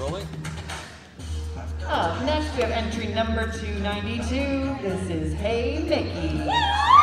Rolling. Up next, we have entry number 292. This is Hey Mickey.